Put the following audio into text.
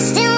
still